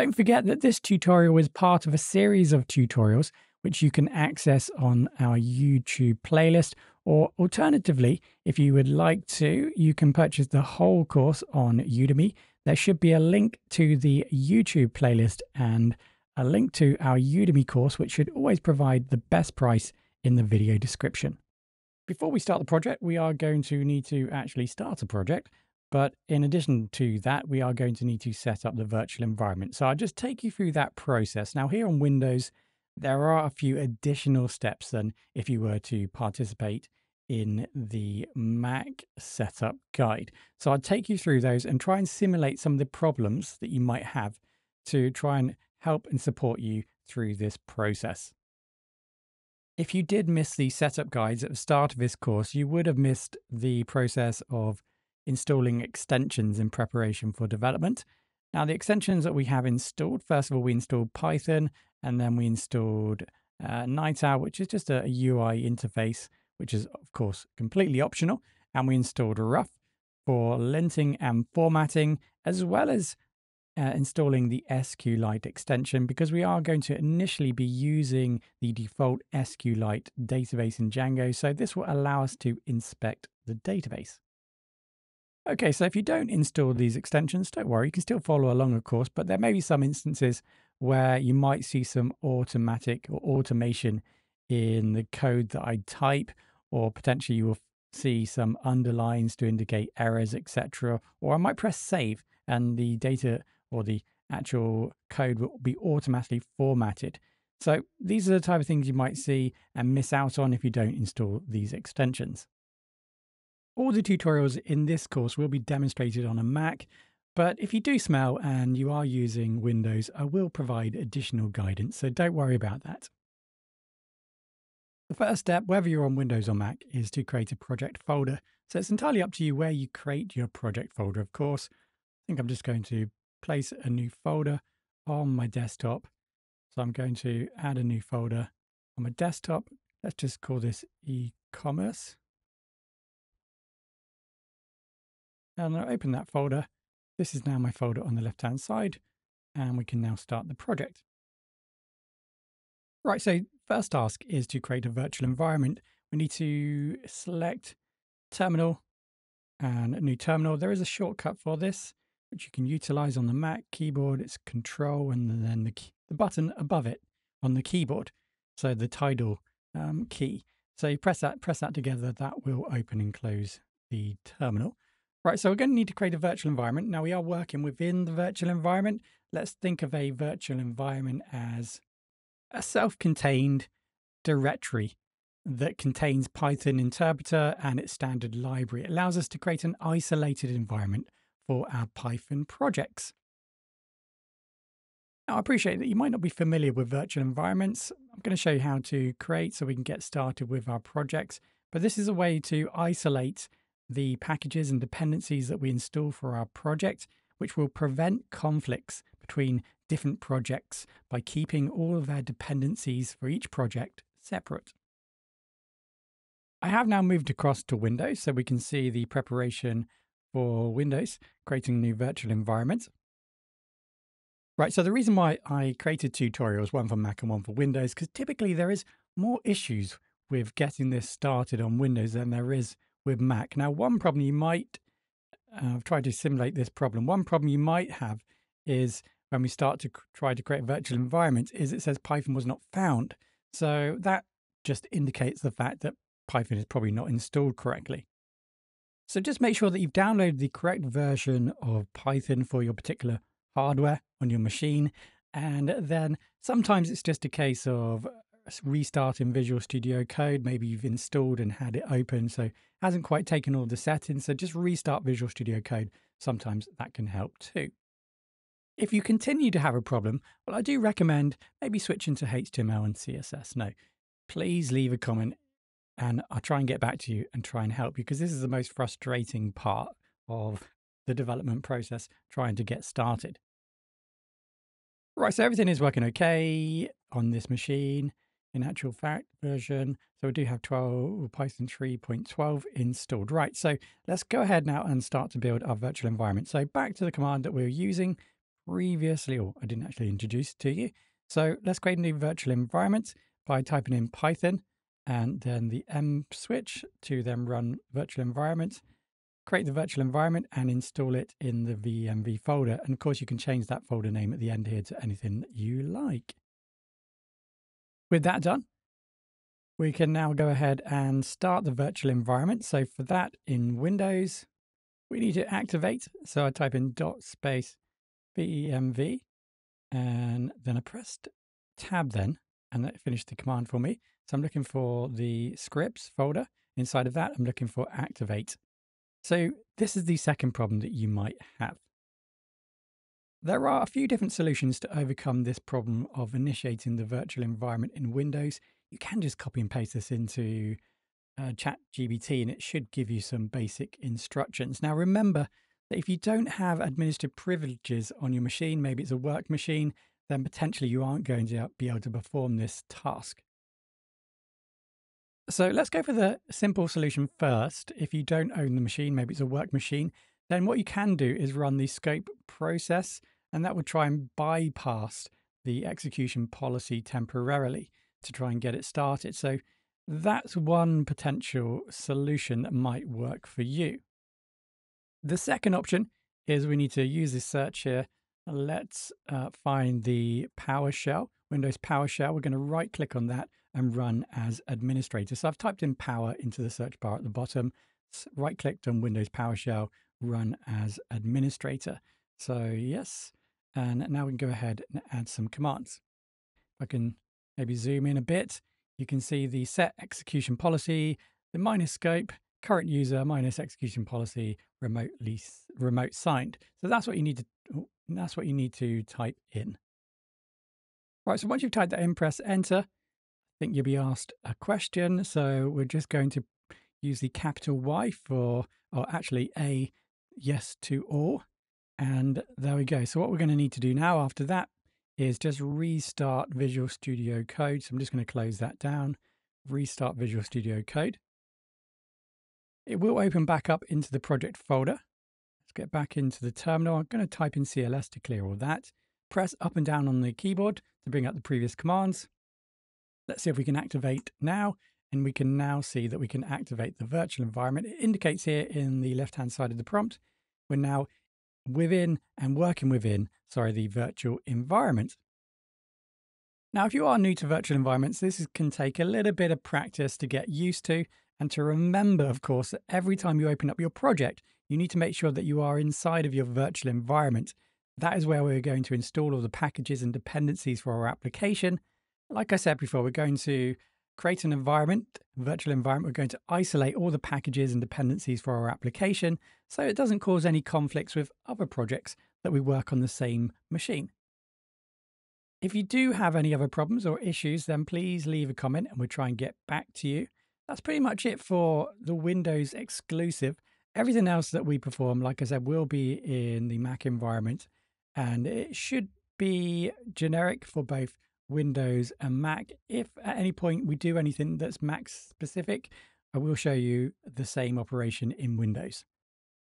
Don't forget that this tutorial is part of a series of tutorials which you can access on our YouTube playlist. Or alternatively, if you would like to, you can purchase the whole course on Udemy. There should be a link to the YouTube playlist and a link to our Udemy course, which should always provide the best price in the video description. Before we start the project, we are going to need to actually start a project. But in addition to that, we are going to need to set up the virtual environment. So I'll just take you through that process. Now here on Windows, there are a few additional steps than if you were to participate in the Mac setup guide. So I'll take you through those and try and simulate some of the problems that you might have to try and help and support you through this process. If you did miss the setup guides at the start of this course, you would have missed the process of installing extensions in preparation for development. Now, the extensions that we have installed, first of all, we installed Python and then we installed uh, Night Owl, which is just a, UI interface, which is, of course, completely optional. And we installed Ruff for linting and formatting, as well as uh, installing the SQLite extension because we are going to initially be using the default SQLite database in Django. So this will allow us to inspect the database. Okay, so if you don't install these extensions, don't worry, you can still follow along, of course, but there may be some instances where you might see some automatic or automation in the code that I type, or potentially you will see some underlines to indicate errors, etc. Or I might press save and the data or the actual code will be automatically formatted. So these are the type of things you might see and miss out on if you don't install these extensions. All the tutorials in this course will be demonstrated on a Mac, but if you do smell and you are using Windows, I will provide additional guidance, so don't worry about that. The first step, whether you're on Windows or Mac, is to create a project folder. So it's entirely up to you where you create your project folder, of course. I think I'm just going to place a new folder on my desktop. So I'm going to add a new folder on my desktop. Let's just call this e-commerce. And I'll open that folder. This is now my folder on the left-hand side, and we can now start the project. Right, so first task is to create a virtual environment. We need to select terminal and new terminal. There is a shortcut for this, which you can utilize on the Mac keyboard. It's control and then the, the button above it on the keyboard. So the tilde um, key. So you press that, press that together, that will open and close the terminal. Right, so we're going to need to create a virtual environment. Now we are working within the virtual environment. Let's think of a virtual environment as a self-contained directory that contains Python interpreter and its standard library. It allows us to create an isolated environment for our Python projects. Now, I appreciate that you might not be familiar with virtual environments. I'm going to show you how to create so we can get started with our projects. But this is a way to isolate the packages and dependencies that we install for our project, which will prevent conflicts between different projects by keeping all of their dependencies for each project separate. I have now moved across to Windows so we can see the preparation for Windows, creating a new virtual environment. Right, so the reason why I created tutorials, one for Mac and one for Windows, because typically there is more issues with getting this started on Windows than there is with Mac. Now, one problem you might, uh, I've tried to simulate this problem. One problem you might have is when we start to try to create a virtual environment is it says Python was not found. So that just indicates the fact that Python is probably not installed correctly. So just make sure that you've downloaded the correct version of Python for your particular hardware on your machine. And then sometimes it's just a case of restart in Visual Studio Code. Maybe you've installed and had it open, so hasn't quite taken all the settings. So just restart Visual Studio Code. Sometimes that can help too. If you continue to have a problem, well, I do recommend maybe switching to HTML and CSS. No, please leave a comment and I'll try and get back to you and try and help you because this is the most frustrating part of the development process, trying to get started. Right, so everything is working okay on this machine in actual fact version. So we do have 12 Python 3.12 installed. Right, so let's go ahead now and start to build our virtual environment. So back to the command that we are using previously, or I didn't actually introduce to you. So let's create a new virtual environment by typing in Python and then the M switch to then run virtual environment, create the virtual environment and install it in the venv folder. And of course, you can change that folder name at the end here to anything you like. With that done, we can now go ahead and start the virtual environment. So for that in Windows, we need to activate. So I type in dot space venv and then I pressed tab then and that finished the command for me. So I'm looking for the scripts folder. Inside of that, I'm looking for activate. So this is the second problem that you might have. There are a few different solutions to overcome this problem of initiating the virtual environment in Windows. You can just copy and paste this into uh, ChatGPT and it should give you some basic instructions. Now remember that if you don't have administrative privileges on your machine, maybe it's a work machine, then potentially you aren't going to be able to perform this task. So let's go for the simple solution first. If you don't own the machine, maybe it's a work machine, then what you can do is run the scope process, and that would try and bypass the execution policy temporarily to try and get it started. So that's one potential solution that might work for you. The second option is we need to use this search here. Let's uh, find the PowerShell, Windows PowerShell. We're going to right click on that and run as administrator. So I've typed in power into the search bar at the bottom, right clicked on Windows PowerShell, run as administrator. So yes, and now we can go ahead and add some commands. If I can maybe zoom in a bit, you can see the set execution policy, the minus scope, current user minus execution policy, remotely remote signed. So that's what you need to that's what you need to type in. Right, so once you've typed that in, press enter I think you'll be asked a question. So we're just going to use the capital Y for, or actually A, yes to all. And there we go. So what we're going to need to do now after that is just restart Visual Studio Code. So I'm just going to close that down, restart Visual Studio Code. It will open back up into the project folder. Let's get back into the terminal. I'm going to type in CLS to clear all that. Press up and down on the keyboard to bring up the previous commands. Let's see if we can activate now. And we can now see that we can activate the virtual environment. It indicates here in the left-hand side of the prompt, we're now within and working within, sorry, the virtual environment. Now, if you are new to virtual environments, this can take a little bit of practice to get used to and to remember, of course, that every time you open up your project, you need to make sure that you are inside of your virtual environment. That is where we're going to install all the packages and dependencies for our application like I said before, we're going to create an environment, virtual environment. We're going to isolate all the packages and dependencies for our application so it doesn't cause any conflicts with other projects that we work on the same machine. If you do have any other problems or issues, then please leave a comment and we'll try and get back to you. That's pretty much it for the Windows exclusive. Everything else that we perform, like I said, will be in the Mac environment and it should be generic for both Windows and Mac. If at any point we do anything that's Mac specific, I will show you the same operation in Windows.